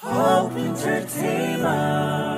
Hope Entertainment.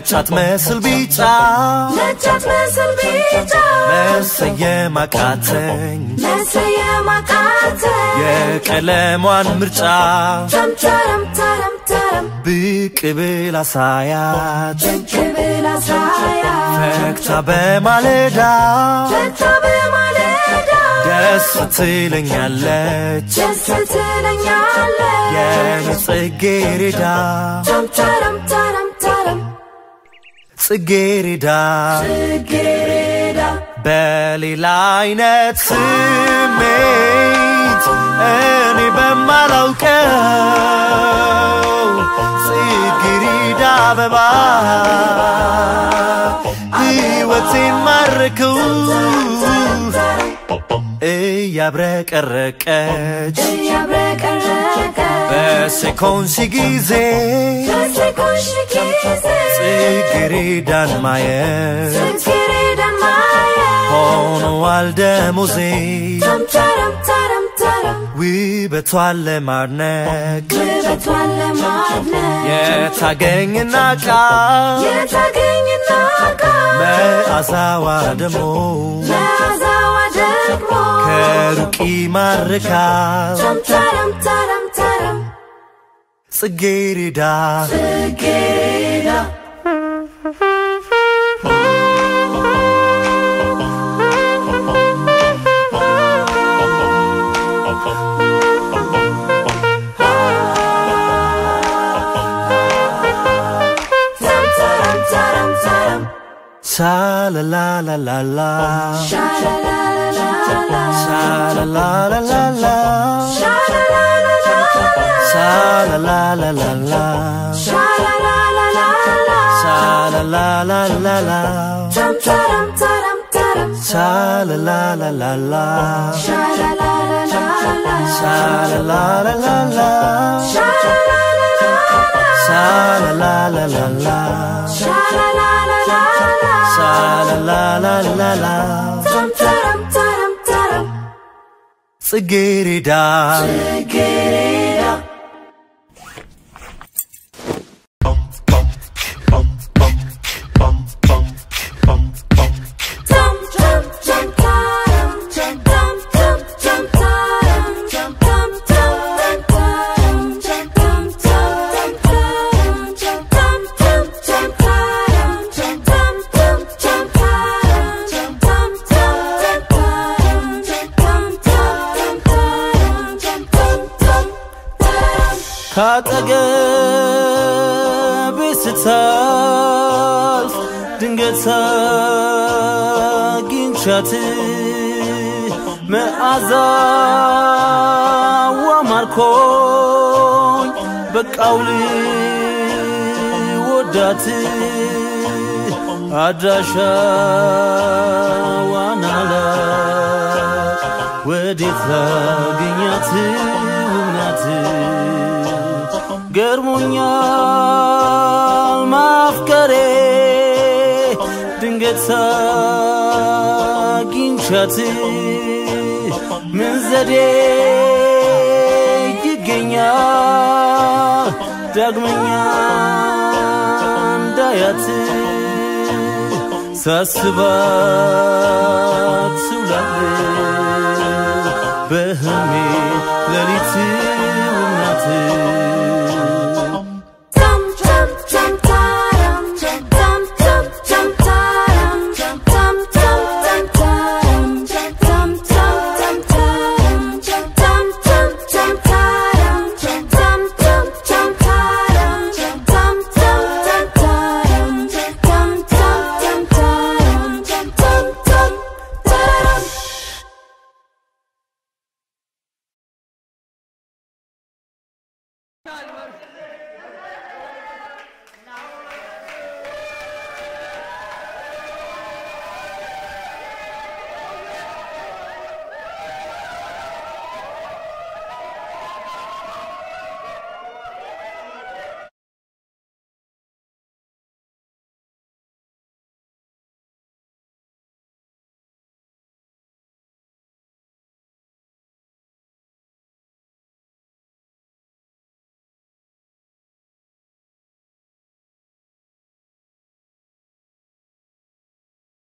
ነጭ አትመስል ቢጫ ነጭ አትመስል ቢጫ መሰየም አቃተኝ መሰየም አቃተኝ የቀለሟን ምርጫ ተም ተረም ተረም ብቅ ብል አሳያት ብቅ ብላ ሳያ ፈክታ በማለዳ ፈታ በማለዳ ደስ ትለኛለች ደስ ትለኛለች የኔ ጽጌሬዳ ተም ተረም ተረም ተረም ጽጌሬዳ በሌላ አይነት ስሜት እኔ በማላውቀው ጽጌረዳ አበባ ሕይወቴን ማረከው እያብረቀረቀች እያብረቀረቀ በሴኮንሲ ጊዜ ጽጌሬዳን ማየት ሆኖዋል ደሞዜ ውበቷን ለማድነቅ የታገኝና ቃ መአዛዋ ደሞ ከሩቂ ማርካ ጽጌሬዳ ጽጌሬዳ Sha la la la la la. Sha la la la la la. Sha la la la la la la la la la. Sha la la la la la. Sha la la la la la. Dum da dum da dum da dum. Sha la la la la la. Sha la la la la la. Sha la la la la la. Sha la la la la la. Sha la la la la la. Sha la la la la la. Sha la la la la la. Dum da dum da dum da dum. ጽጌሬዳ ጽጌሬዳ ካጠገቤ ስታልፍ ድንገት አግኝቻት መዓዛዋ ማርኮኝ በቃው ልወዳት አድራሻዋን አላቅ ወዴት ላገኛት? ውናት Գերմունյալ մավկարե դնգեցակ ինչացի Մեն զրե գգենյալ դագմենյան դայացի Սասված սուլավե բհմի լալիցի ունացի